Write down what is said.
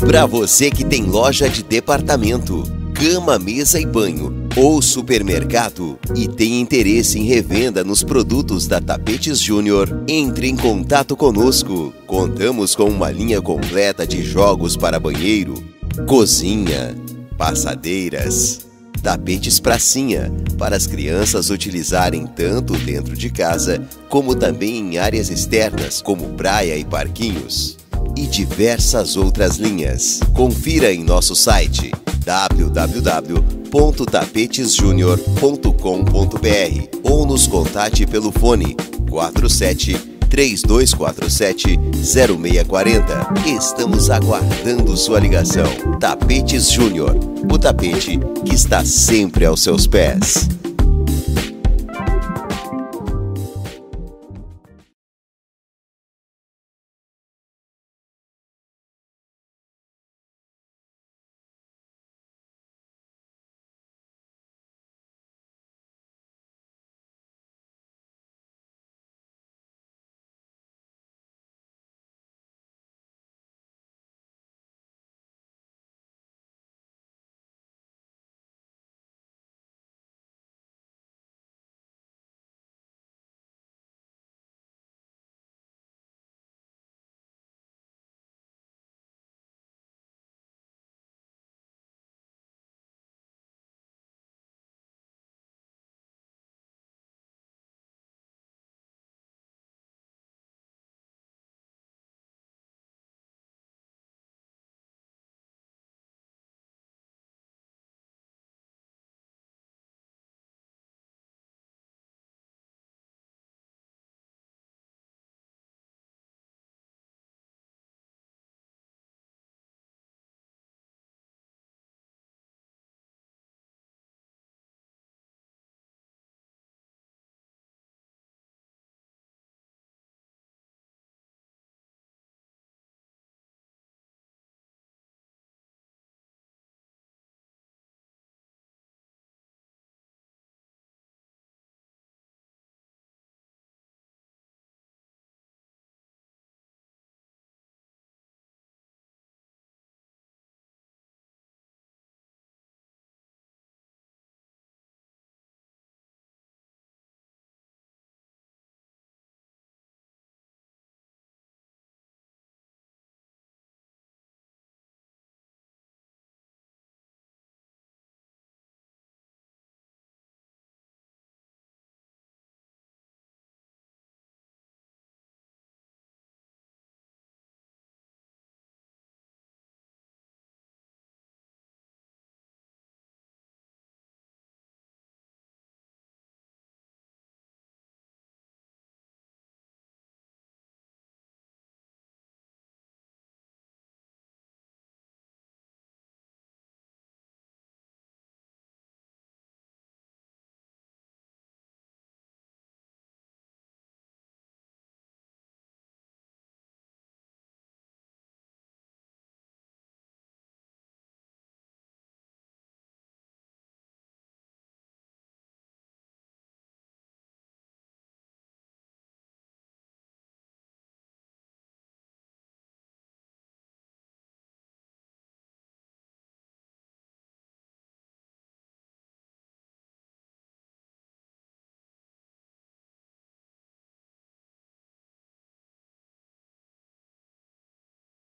Para você que tem loja de departamento, cama, mesa e banho ou supermercado e tem interesse em revenda nos produtos da Tapetes Júnior, entre em contato conosco. Contamos com uma linha completa de jogos para banheiro, cozinha, passadeiras, tapetes pracinha para as crianças utilizarem tanto dentro de casa como também em áreas externas, como praia e parquinhos. E diversas outras linhas. Confira em nosso site www.tapetesjunior.com.br ou nos contate pelo fone 47 3247 0640. Estamos aguardando sua ligação. Tapetes Júnior, o tapete que está sempre aos seus pés.